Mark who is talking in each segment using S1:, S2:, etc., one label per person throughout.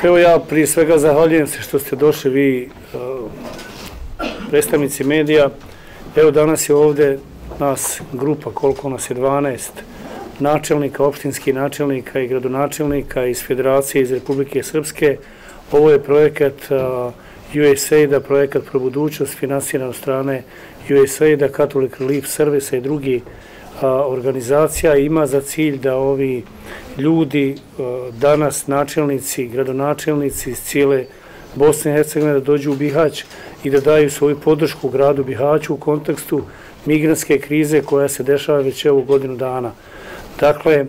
S1: Pa evo ja prije svega zahvaljujem se što ste došli vi eh, predstavnici medija. Evo danas je ovde nas grupa, koliko nas je 12 načelnika, opštinskih načelnika i gradonačelnika iz Federacije iz Republike Srpske. Ovo je projekat eh, USAID-a, projekat Pro budućnost, finansiran od strane USAID-a, Catholic Relief Service i drugi organizacija ima za cilj da ovi ljudi, e, danas načelnici, gradonačelnici iz cijele Bosne i Hercegovine da dođu u Bihać i da daju svoju podršku gradu Bihaću u kontekstu migranske krize koja se dešava već evo godinu dana. Dakle,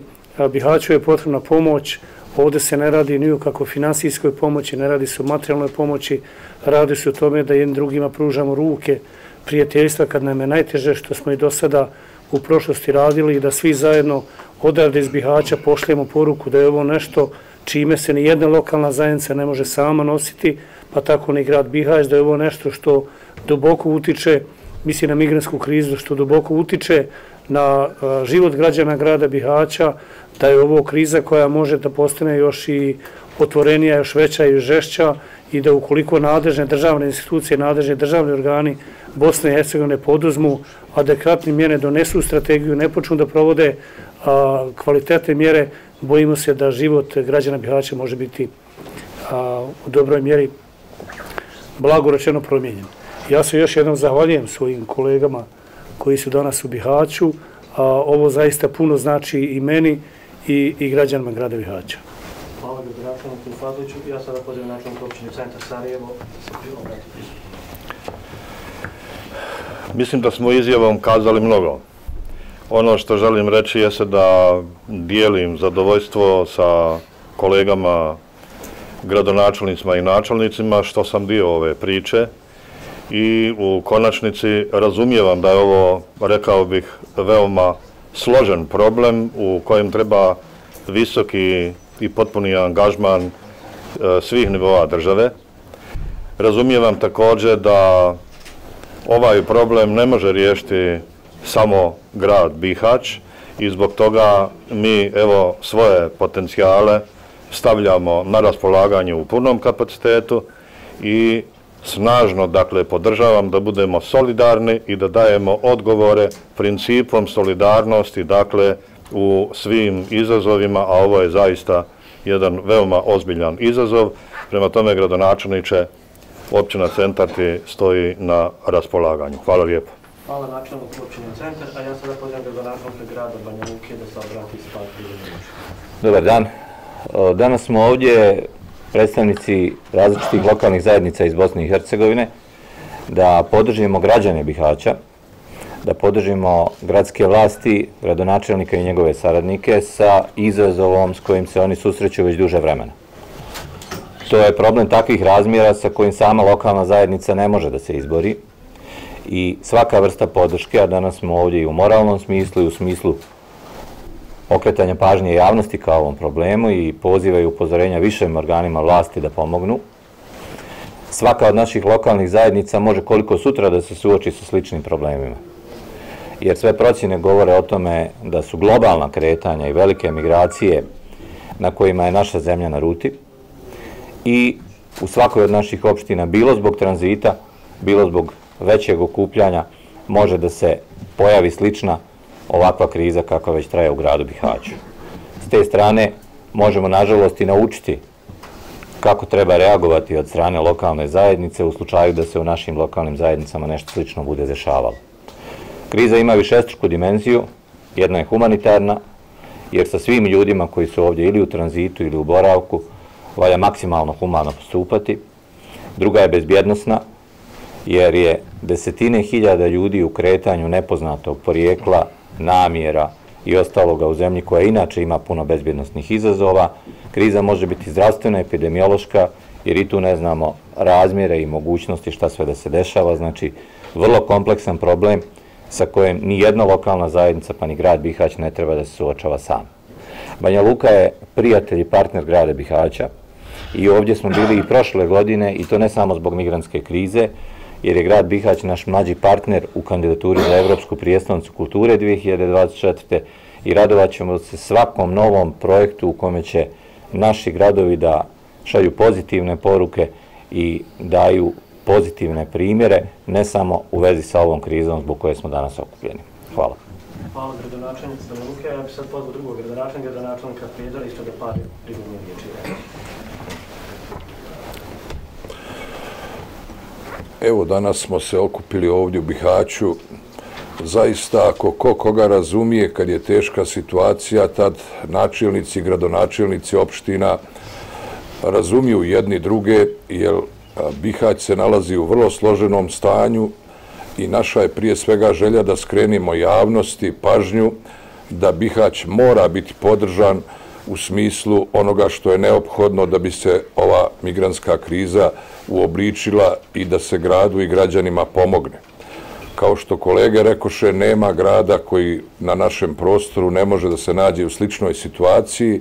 S1: Bihaću je potrebna pomoć, ovdje se ne radi ni kako finansijskoj pomoći, ne radi se o materijalnoj pomoći, radi se o tome da jednim drugima pružamo ruke, prijateljstva kad nam je najteže što smo i do sada u prošlosti radili i da svi zajedno odavde iz Bihaća pošljemo poruku da je ovo nešto čime se ni jedna lokalna zajednica ne može sama nositi, pa tako ni grad Bihać, da je ovo nešto što duboko utiče, misli na migransku krizu, što duboko utiče na život građana grada Bihaća, da je ovo kriza koja može da postane još i otvorenija, još veća i žešća i da ukoliko nadležne državne institucije, nadležne državne organi Bosne i Hercegovine poduzmu adekvatne mjere, donesu strategiju, ne počnu da provode kvalitetne mjere, bojimo se da život građana Bihaća može biti u dobroj mjeri blagoračeno promijenjen. Ja se još jednom zahvaljujem svojim kolegama koji su danas u Bihaću. Ovo zaista puno znači i meni i građanima grada Bihaća.
S2: Hvala bi Dračanu Kulfatoviću. Ja sada pozivam načinu općine Centar Sarajevo.
S3: Mislim da smo izjavom kazali mnogo. Ono što želim reći je da dijelim zadovoljstvo sa kolegama, gradonačelnicima i načelnicima što sam dio ove priče i u konačnici razumijevam da je ovo, rekao bih, veoma složen problem u kojem treba visoki i potpuni angažman e, svih nivoa države. Razumijevam također da ovaj problem ne može riješiti samo grad Bihać i zbog toga mi evo svoje potencijale stavljamo na raspolaganje u punom kapacitetu i snažno dakle podržavam da budemo solidarni i da dajemo odgovore principom solidarnosti dakle u svim izazovima, a ovo je zaista jedan veoma ozbiljan izazov. Prema tome, gradonačelniče, općina Centar ti stoji na raspolaganju. Hvala lijepo.
S2: Hvala načelnog općine Centar, a ja sada pozivam gradonačelnika grada Banja Luke da se obrati s partijom.
S4: Dobar dan. Danas smo ovdje predstavnici različitih lokalnih zajednica iz Bosne i Hercegovine da podržimo građane Bihaća, da podržimo gradske vlasti, gradonačelnika i njegove saradnike sa izazovom s kojim se oni susreću već duže vremena. To je problem takvih razmjera sa kojim sama lokalna zajednica ne može da se izbori i svaka vrsta podrške, a danas smo ovdje i u moralnom smislu i u smislu okretanja pažnje javnosti kao ovom problemu i poziva i upozorenja višem organima vlasti da pomognu. Svaka od naših lokalnih zajednica može koliko sutra da se suoči sa sličnim problemima. Jer sve procjene govore o tome da su globalna kretanja i velike migracije na kojima je naša zemlja na ruti i u svakoj od naših opština, bilo zbog tranzita, bilo zbog većeg okupljanja, može da se pojavi slična ovakva kriza kakva već traje u gradu Bihaću. S te strane možemo nažalost i naučiti kako treba reagovati od strane lokalne zajednice u slučaju da se u našim lokalnim zajednicama nešto slično bude dešavalo. Kriza ima višestruku dimenziju, jedna je humanitarna, jer sa svim ljudima koji su ovdje ili u tranzitu ili u boravku, valja maksimalno humano postupati. Druga je bezbjednostna, jer je desetine hiljada ljudi u kretanju nepoznatog porijekla namjera i ostaloga u zemlji koja inače ima puno bezbjednostnih izazova. Kriza može biti zdravstvena, epidemiološka, jer i tu ne znamo razmjere i mogućnosti šta sve da se dešava. Znači, vrlo kompleksan problem sa kojim ni jedna lokalna zajednica pa ni grad Bihać ne treba da se suočava sam. Banja Luka je prijatelj i partner grada Bihaća i ovdje smo bili i prošle godine i to ne samo zbog migrantske krize, jer je grad Bihać naš mlađi partner u kandidaturi za Evropsku prijestolnicu kulture 2024. i radovat ćemo se svakom novom projektu u kome će naši gradovi da šalju pozitivne poruke i daju pozitivne primjere, ne samo u vezi sa ovom krizom zbog koje smo danas okupljeni. Hvala.
S2: Hvala gradonačelnici Luke. Ja bih sad pozvao drugog gradonačelnika, gradonačelnika Prijedora, isto da pari prigodne riječi.
S5: Evo, danas smo se okupili ovdje u Bihaću. Zaista, ako ko koga razumije, kad je teška situacija, tad načelnici, gradonačelnici opština razumiju jedni druge, jer Bihać se nalazi u vrlo složenom stanju i naša je prije svega želja da skrenimo javnosti, pažnju, da Bihać mora biti podržan u smislu onoga što je neophodno da bi se ova migranska kriza uobličila i da se gradu i građanima pomogne. Kao što kolege rekoše, nema grada koji na našem prostoru ne može da se nađe u sličnoj situaciji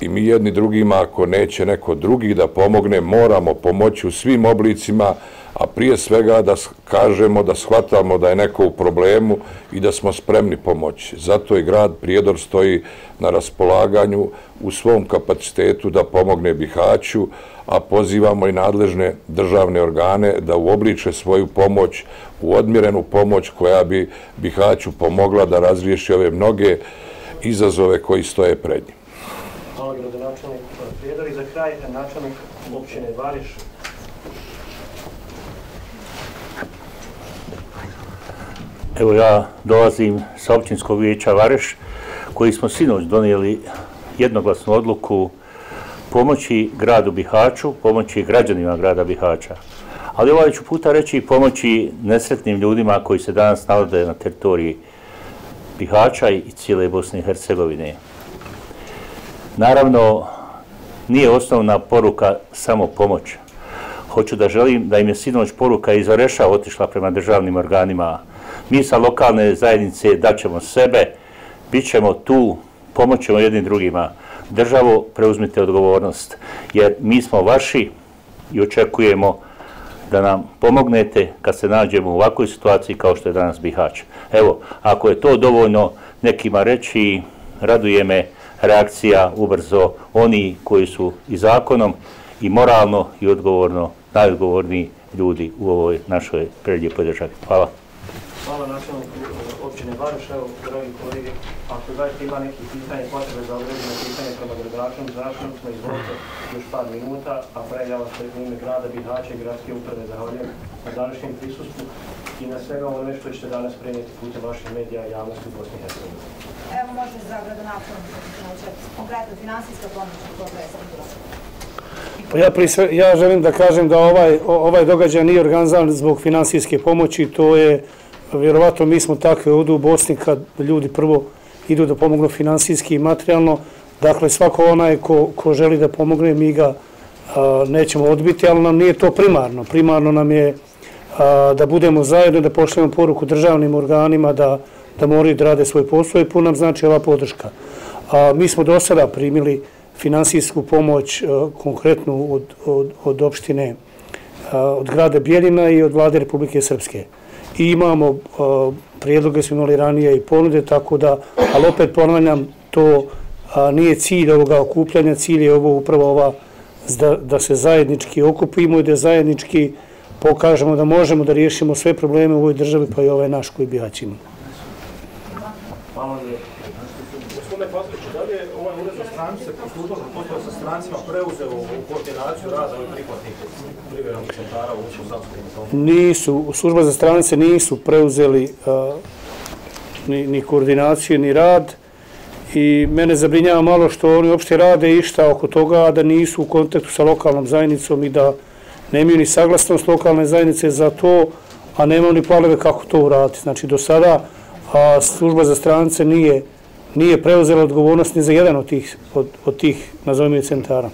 S5: i mi jedni drugima, ako neće neko drugi da pomogne, moramo pomoći u svim oblicima, a prije svega da kažemo, da shvatamo da je neko u problemu i da smo spremni pomoći. Zato i grad Prijedor stoji na raspolaganju u svom kapacitetu da pomogne Bihaću, a pozivamo i nadležne državne organe da uobliče svoju pomoć u odmjerenu pomoć koja bi Bihaću pomogla da razriješi ove mnoge izazove koji stoje pred njim.
S2: Gradonačelnik Prijedor i za kraj načelnik općine Variš,
S6: Evo ja dolazim sa općinskog vijeća Vareš, koji smo sinoć donijeli jednoglasnu odluku pomoći gradu Bihaću, pomoći građanima grada Bihaća. Ali ovaj ću puta reći pomoći nesretnim ljudima koji se danas nalaze na teritoriji Bihaća i cijele Bosne i Hercegovine. Naravno, nije osnovna poruka samo pomoć. Hoću da želim da im je sinoć poruka iz Oreša otišla prema državnim organima mi sa lokalne zajednice daćemo sebe, bit ćemo tu, pomoćemo jednim drugima. Državo, preuzmite odgovornost, jer mi smo vaši i očekujemo da nam pomognete kad se nađemo u ovakvoj situaciji kao što je danas Bihać. Evo, ako je to dovoljno nekima reći, raduje me reakcija ubrzo oni koji su i zakonom i moralno i odgovorno najodgovorniji ljudi u ovoj našoj prelijepoj državi. Hvala.
S2: Hvala načelniku e, općine Baruš, evo, dragi kolege, ako zaista ima neki pitanje, potrebe za određene pitanje prema gradonačnom, zračnom, smo izvolite još par minuta, a pre ja vas u ime grada Bihaća i gradske uprave zahvaljujem na današnjem prisustvu i na svega ono što ćete danas prenijeti putem vaših medija i javnosti u Bosni i Hercegovini.
S7: Evo može za gradonačelnika, konkretno finansijska pomoć u to predstavljeno.
S1: Pa ja, sve, ja želim da kažem da ovaj, ovaj događaj nije organizan zbog finansijske pomoći, to je vjerovatno mi smo takve ovdje u Bosni kad ljudi prvo idu da pomognu finansijski i materijalno. Dakle, svako onaj ko, ko želi da pomogne, mi ga a, nećemo odbiti, ali nam nije to primarno. Primarno nam je a, da budemo zajedno, da pošljemo poruku državnim organima da, da moraju da rade svoj posao i puno nam znači ova podrška. A, mi smo do sada primili finansijsku pomoć e, a, konkretnu od, od, od opštine, a, od grada Bijeljina i od vlade Republike Srpske i imamo uh, prijedloge smo imali ranije i ponude, tako da, ali opet ponavljam, to a, nije cilj ovoga okupljanja, cilj je ovo upravo ova da, da se zajednički okupimo i da zajednički pokažemo da možemo da riješimo sve probleme u ovoj državi, pa i ovaj naš koji bi haćimo.
S2: Hvala
S8: Gospodine Pasliću, da li je ovaj ured za stranice služba sa strancima preuzeo u koordinaciju rada ovih prihvatnika privrednog centara u Učinu
S1: Nisu, služba za strance nisu preuzeli uh, ni, ni koordinaciju, ni rad i mene zabrinjava malo što oni uopšte rade išta oko toga, a da nisu u kontaktu sa lokalnom zajednicom i da nemaju ni saglasnost lokalne zajednice za to, a nemaju ni planove kako to uraditi. Znači, do sada a, služba za strance nije nije preuzela odgovornost ni za jedan od tih, od, od tih nazovimo centara.